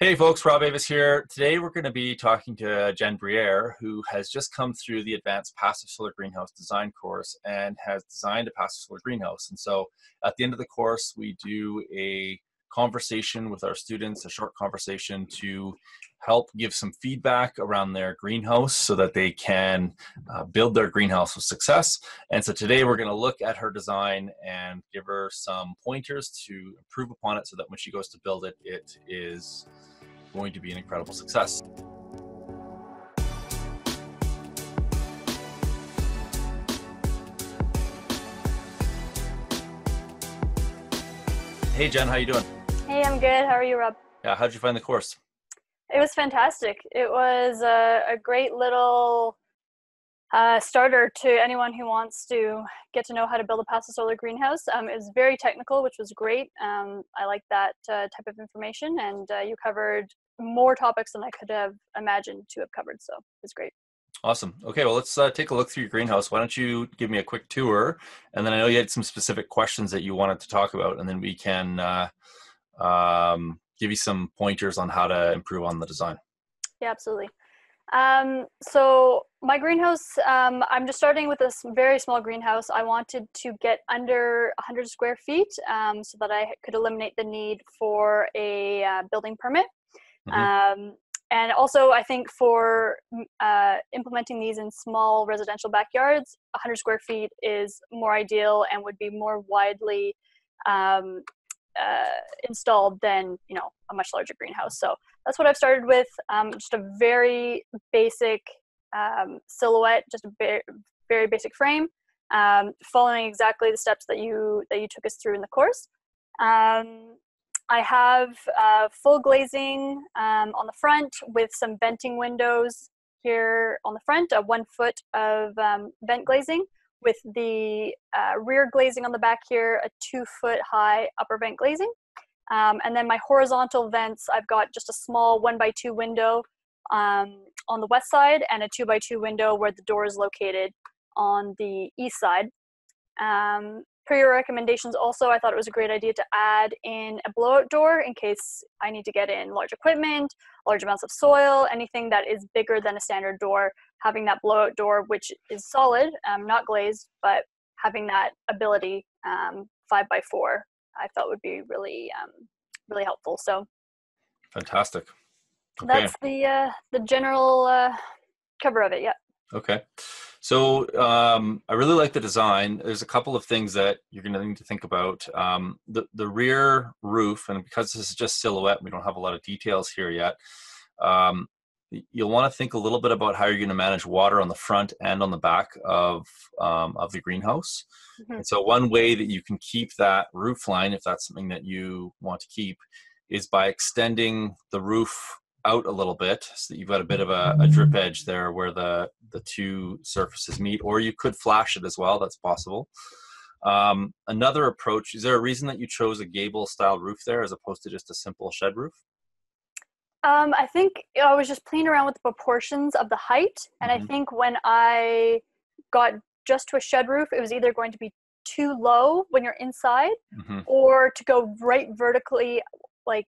Hey folks, Rob Avis here. Today we're going to be talking to uh, Jen Brier, who has just come through the Advanced Passive Solar Greenhouse Design course and has designed a passive solar greenhouse. And so at the end of the course, we do a conversation with our students, a short conversation to help give some feedback around their greenhouse so that they can uh, build their greenhouse with success. And so today we're going to look at her design and give her some pointers to improve upon it so that when she goes to build it, it is going to be an incredible success. Hey Jen, how you doing? Hey, I'm good. How are you, Rob? Yeah, how'd you find the course? It was fantastic. It was a, a great little uh, starter to anyone who wants to get to know how to build a passive solar greenhouse. Um, it was very technical, which was great. Um, I like that uh, type of information, and uh, you covered more topics than I could have imagined to have covered. So it was great. Awesome. Okay, well, let's uh, take a look through your greenhouse. Why don't you give me a quick tour? And then I know you had some specific questions that you wanted to talk about, and then we can uh, um, give you some pointers on how to improve on the design. Yeah, absolutely. Um, so my greenhouse, um, I'm just starting with this very small greenhouse. I wanted to get under 100 square feet um, so that I could eliminate the need for a uh, building permit. Mm-hmm. Um, and also, I think for uh, implementing these in small residential backyards, 100 square feet is more ideal and would be more widely um, uh, installed than you know a much larger greenhouse. So that's what I've started with. Um, just a very basic um, silhouette, just a very, very basic frame, um, following exactly the steps that you that you took us through in the course. Um, I have uh, full glazing um, on the front with some venting windows here on the front, a one foot of um, vent glazing with the uh, rear glazing on the back here, a two foot high upper vent glazing. Um, and then my horizontal vents, I've got just a small one by two window um, on the west side and a two by two window where the door is located on the east side. Um, per your recommendations also, I thought it was a great idea to add in a blowout door in case I need to get in large equipment, large amounts of soil, anything that is bigger than a standard door having that blowout door, which is solid, um, not glazed, but having that ability um, five by four, I felt would be really, um, really helpful. So, fantastic. Okay. That's the uh, the general uh, cover of it. Yeah. Okay. So um, I really like the design. There's a couple of things that you're going to need to think about. Um, the the rear roof, and because this is just silhouette, we don't have a lot of details here yet. Um, you'll want to think a little bit about how you're going to manage water on the front and on the back of um, of the greenhouse. Mm-hmm. And so one way that you can keep that roof line, if that's something that you want to keep, is by extending the roof out a little bit so that you've got a bit of a, a drip edge there where the the two surfaces meet. Or you could flash it as well. That's possible. Um, another approach is there a reason that you chose a gable style roof there as opposed to just a simple shed roof? Um, I think I was just playing around with the proportions of the height, and mm-hmm. I think when I got just to a shed roof, it was either going to be too low when you're inside, mm-hmm. or to go right vertically, like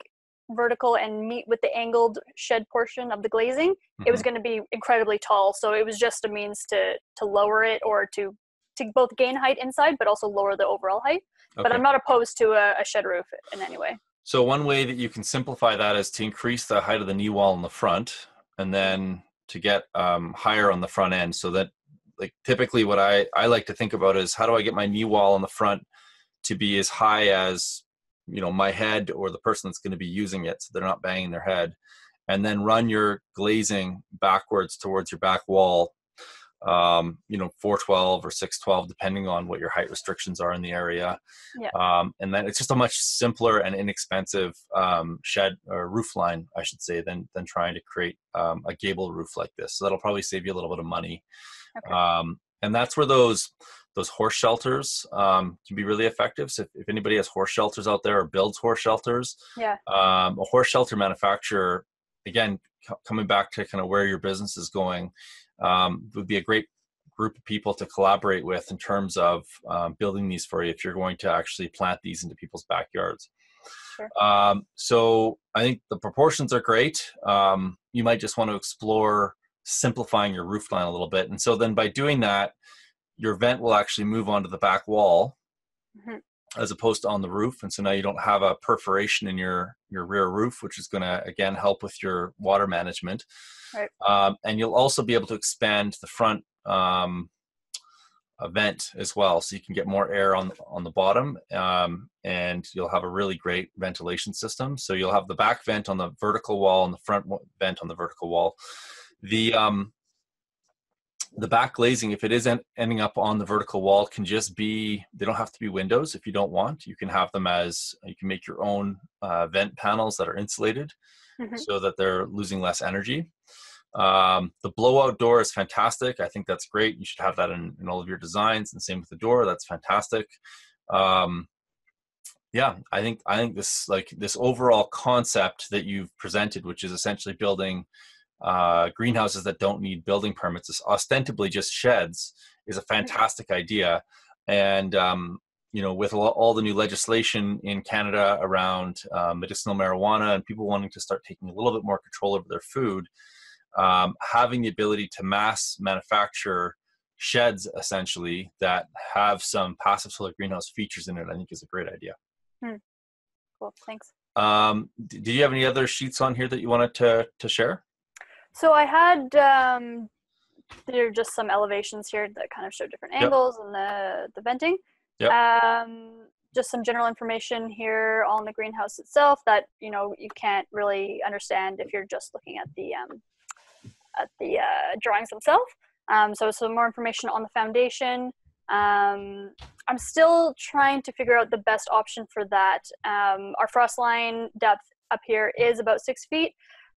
vertical and meet with the angled shed portion of the glazing. Mm-hmm. It was mm-hmm. going to be incredibly tall, so it was just a means to to lower it or to to both gain height inside, but also lower the overall height. Okay. But I'm not opposed to a, a shed roof in any way. So one way that you can simplify that is to increase the height of the knee wall in the front, and then to get um, higher on the front end. So that, like, typically what I I like to think about is how do I get my knee wall in the front to be as high as you know my head or the person that's going to be using it, so they're not banging their head, and then run your glazing backwards towards your back wall um, you know, 412 or 612, depending on what your height restrictions are in the area. Yeah. Um, and then it's just a much simpler and inexpensive um, shed or roof line, I should say, than than trying to create um, a gable roof like this. So that'll probably save you a little bit of money. Okay. Um, and that's where those those horse shelters um, can be really effective. So if, if, anybody has horse shelters out there or builds horse shelters, yeah. a horse shelter manufacturer, again, c- coming back to kind of where your business is going, um, would be a great group of people to collaborate with in terms of um, building these for you if you're going to actually plant these into people's backyards. Sure. Um, so I think the proportions are great. Um, you might just want to explore simplifying your roof line a little bit. And so then by doing that, your vent will actually move onto the back wall Mhm. as opposed to on the roof. And so now you don't have a perforation in your, your rear roof, which is going to, again, help with your water management. Right. Um, and you'll also be able to expand the front um, vent as well, so you can get more air on on the bottom, um, and you'll have a really great ventilation system. So you'll have the back vent on the vertical wall and the front vent on the vertical wall. The um, the back glazing, if it isn't ending up on the vertical wall, can just be. They don't have to be windows if you don't want. You can have them as you can make your own uh, vent panels that are insulated, Mhm. so that they're losing less energy. Um, the blowout door is fantastic. I think that's great. You should have that in, in all of your designs, and same with the door. That's fantastic. Um, yeah, I think I think this like this overall concept that you've presented, which is essentially building uh, greenhouses that don't need building permits, is ostensibly just sheds, is a fantastic idea. And um, you know, with all, the new legislation in Canada around uh, medicinal marijuana and people wanting to start taking a little bit more control over their food, um, having the ability to mass manufacture sheds essentially that have some passive solar greenhouse features in it, I think is a great idea. Cool. Thanks. Um, did you have any other sheets on here that you wanted to to share? So I had um, there are just some elevations here that kind of show different Yep. angles and the the venting. Yep. Um, just some general information here on the greenhouse itself that you know you can't really understand if you're just looking at the um, at the uh, drawings themselves. Um, so some more information on the foundation. Um, I'm still trying to figure out the best option for that. Um, our frost line depth up here is about six feet.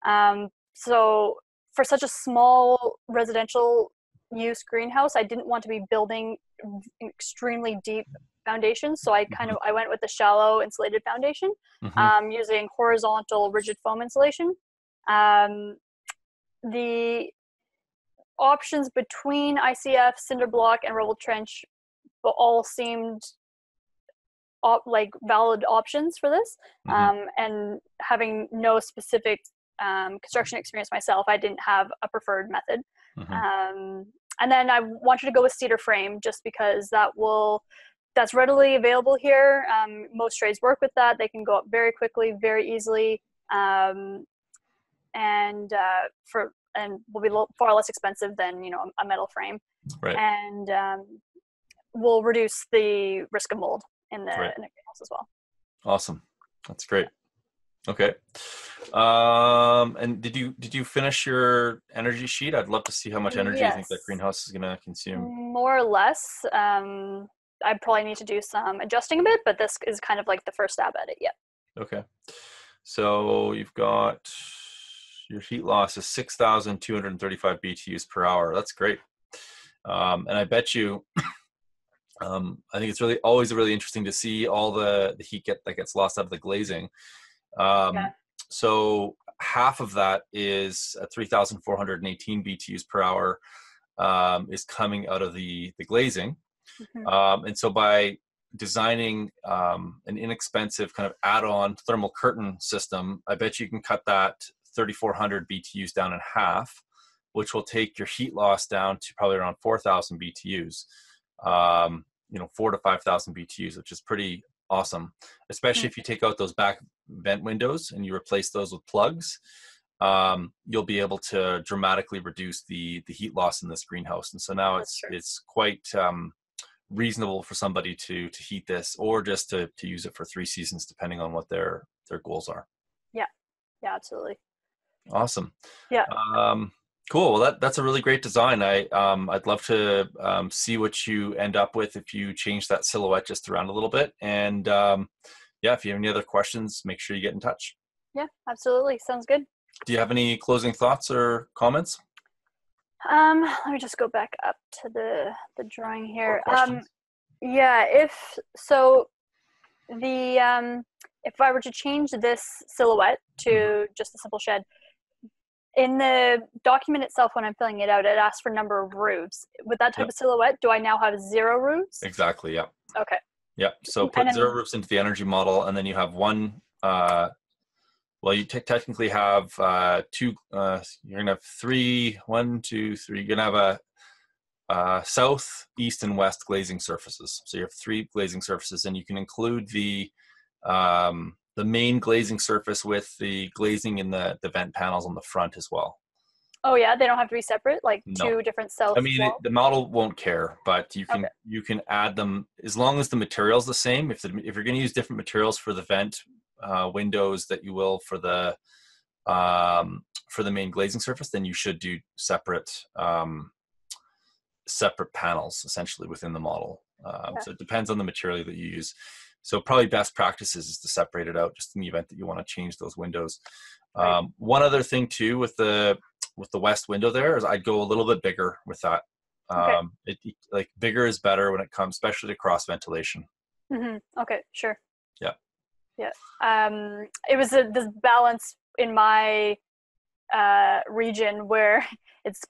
Um, so for such a small residential use greenhouse, I didn't want to be building extremely deep foundations. So I kind of I went with the shallow insulated foundation Mhm. um, using horizontal rigid foam insulation. Um, the options between ICF, cinder block, and rubble trench but all seemed op- like valid options for this. Mhm. Um, and having no specific um, construction experience myself, I didn't have a preferred method. Mhm. Um, and then I wanted to go with cedar frame just because that will that's readily available here. Um, most trades work with that. They can go up very quickly, very easily, um, and uh, for and will be lo- far less expensive than you know a metal frame, Right. and um, will reduce the risk of mold in the, Right. in the greenhouse as well. Awesome. That's great. Okay. Um, and did you did you finish your energy sheet? I'd love to see how much energy you think that greenhouse is going to consume. More or less. Um, I probably need to do some adjusting a bit, but this is kind of like the first stab at it. Yeah. Okay. So you've got your heat loss is 6,235 BTUs per hour. That's great. Um, and I bet you, um, I think it's really always really interesting to see all the, the heat get that gets lost out of the glazing. Um, Yeah. So half of that is 3,418 BTUs per hour um, is coming out of the, the glazing. Mhm. Um, and so by designing um, an inexpensive kind of add-on thermal curtain system, I bet you can cut that 3,400 BTUs down in half, which will take your heat loss down to probably around 4,000 BTUs. Um, you know, four to 5,000 BTUs, which is pretty awesome, especially if you take out those back vent windows and you replace those with plugs. Um, you'll be able to dramatically reduce the the heat loss in this greenhouse, and so now That's it's true. it's quite um, reasonable for somebody to to heat this or just to to use it for three seasons depending on what their their goals are Yeah, yeah, absolutely. awesome Yeah. um cool well that that's a really great design i um i'd love to um, see what you end up with if you change that silhouette just around a little bit and um yeah if you have any other questions make sure you get in touch Yeah, absolutely. Sounds good. do you have any closing thoughts or comments Um, let me just go back up to the the drawing here. Um, yeah, if so, the um, if I were to change this silhouette to Mm-hmm. just a simple shed, in the document itself, when I'm filling it out, it asks for number of roofs. With that type Yep. of silhouette, do I now have zero roofs? exactly yeah Okay. Yeah. So And put then- zero roofs into the energy model, and then you have one uh, well, you te- technically have uh, two. Uh, you're gonna have three, one, two, three. You're gonna have a uh, south, east, and west glazing surfaces. So you have three glazing surfaces, and you can include the um, the main glazing surface with the glazing in the the vent panels on the front as well. Oh yeah, they don't have to be separate, like No. two different cells. I mean, it, the model won't care, but you can Okay. you can add them as long as the material's the same. If the, if you're going to use different materials for the vent uh, windows that you will for the um, for the main glazing surface, then you should do separate um, separate panels essentially within the model. Um, Okay. So it depends on the material that you use. So probably best practices is to separate it out just in the event that you want to change those windows. Right. Um, one other thing too with the with the west window there is I'd go a little bit bigger with that. Okay. Um, it, like bigger is better when it comes, especially to cross ventilation. hmm Okay, sure. Yeah. Yeah. Um, it was a, this balance in my uh, region where it's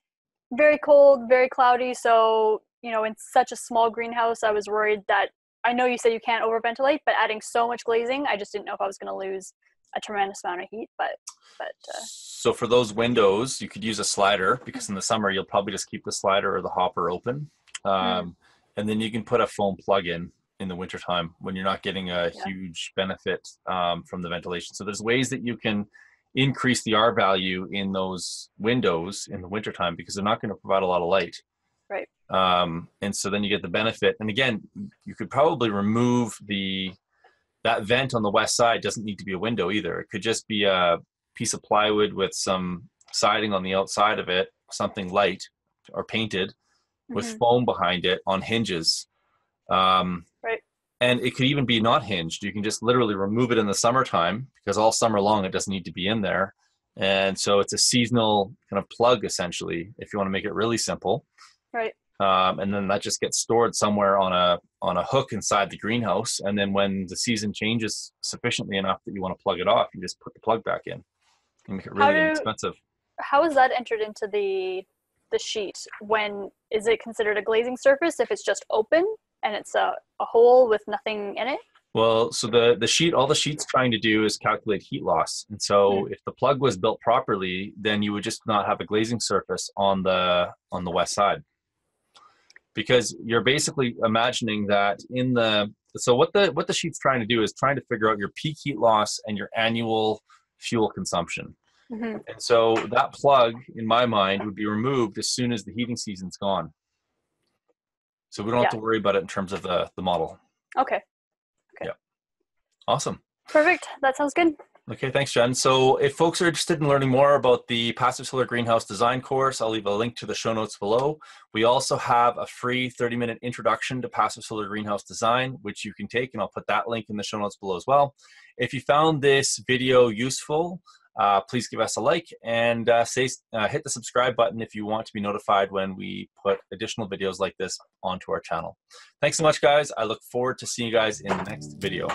very cold, very cloudy. So, you know, in such a small greenhouse, I was worried that I know you said you can't overventilate, but adding so much glazing, I just didn't know if I was going to lose a tremendous amount of heat. But, but uh, So for those windows, you could use a slider because in the summer you'll probably just keep the slider or the hopper open, um, Mm. and then you can put a foam plug in in the wintertime when you're not getting a Yeah. huge benefit um, from the ventilation. So there's ways that you can increase the R value in those windows in the wintertime because they're not going to provide a lot of light. Right. Um, and so then you get the benefit. And again, you could probably remove the that vent on the west side doesn't need to be a window either. It could just be a piece of plywood with some siding on the outside of it, something light or painted with mhm. foam behind it on hinges. Um, Right. And it could even be not hinged. You can just literally remove it in the summertime because all summer long it doesn't need to be in there. And so it's a seasonal kind of plug essentially, if you want to make it really simple. Right. Um, and then that just gets stored somewhere on a on a hook inside the greenhouse. And then when the season changes sufficiently enough that you want to plug it off, you just put the plug back in. And make it How really do- inexpensive. how is that entered into the the sheet? When is it considered a glazing surface if it's just open and it's a, a hole with nothing in it? Well, so the the sheet, all the sheet's trying to do is calculate heat loss. And so if the plug was built properly, then you would just not have a glazing surface on the on the west side. Because you're basically imagining that in the so what the what the sheet's trying to do is trying to figure out your peak heat loss and your annual fuel consumption. hmm And so that plug, in my mind, would be removed as soon as the heating season's gone. So we don't have to worry about it in terms of the the model. Okay, Okay. Yeah. Awesome. perfect. That sounds good. Okay, thanks, Jen. So, if folks are interested in learning more about the Passive Solar Greenhouse Design course, I'll leave a link to the show notes below. We also have a free 30 minute introduction to Passive Solar Greenhouse Design, which you can take, and I'll put that link in the show notes below as well. If you found this video useful, uh, please give us a like and uh, say, uh, hit the subscribe button if you want to be notified when we put additional videos like this onto our channel. Thanks so much, guys. I look forward to seeing you guys in the next video.